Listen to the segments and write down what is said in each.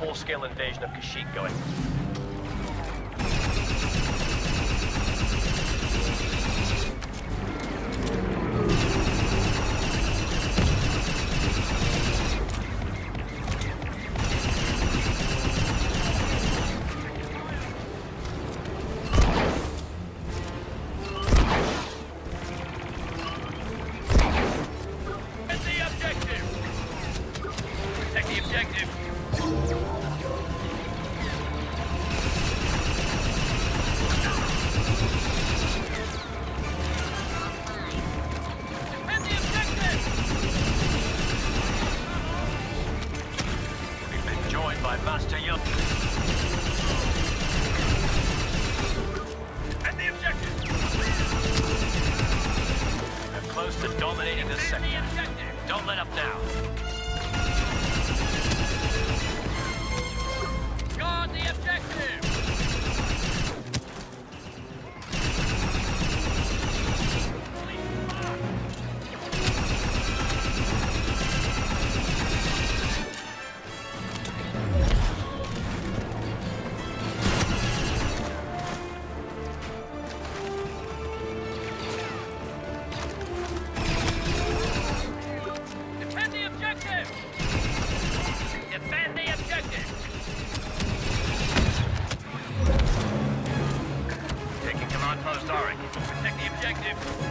full-scale invasion of Kashyyyk going. By Master Young. Defend the objective! We're close to dominating this sector. objective! Don't let up now. Guard the objective! Objective!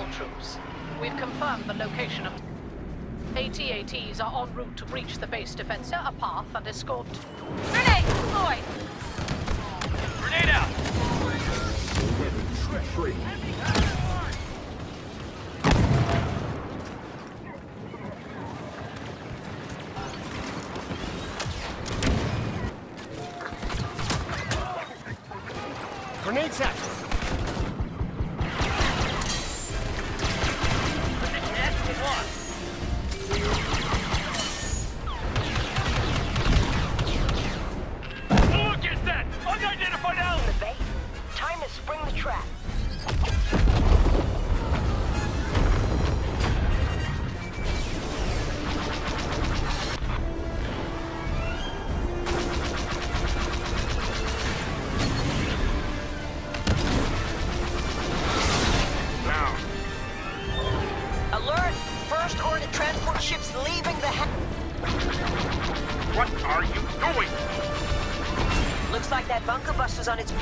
All troops. We've confirmed the location of ATATs are en route to breach the base defense, a path and escort. Grenade! Lloyd! Grenade out! Grenade set. Position First order transport ships leaving the ha- What are you doing? Looks like that bunker buster's on its...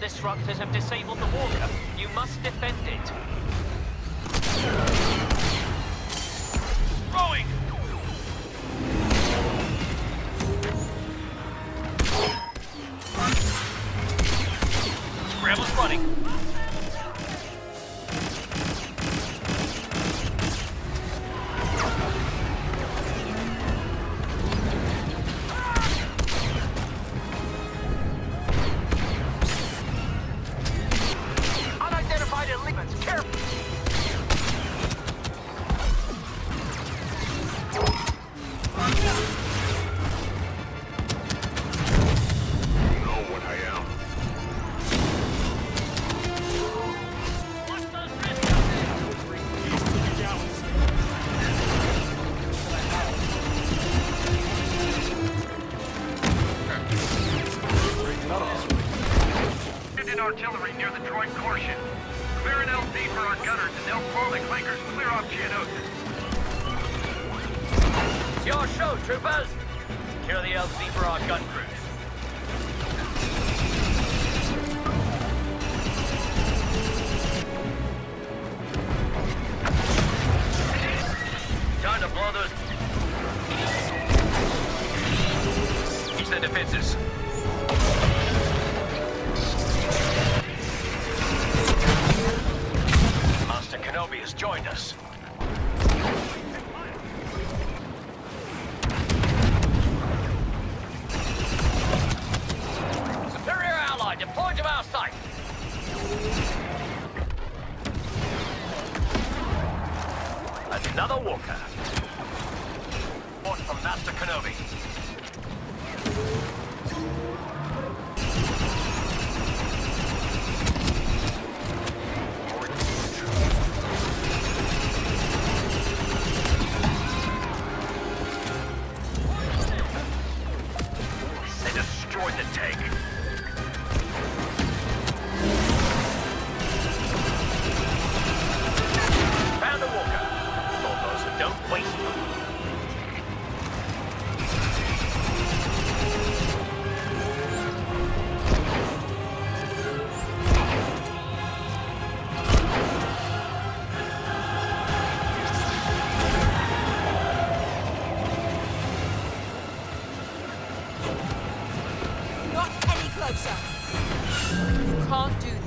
Disruptors have disabled the walker. You must defend it. Throwing! Scramble's running. It's your show, troopers. Secure the LZ for our gun crews. Time to blow those... Each the defenses. Another walker. Report from Master Kenobi. You can't do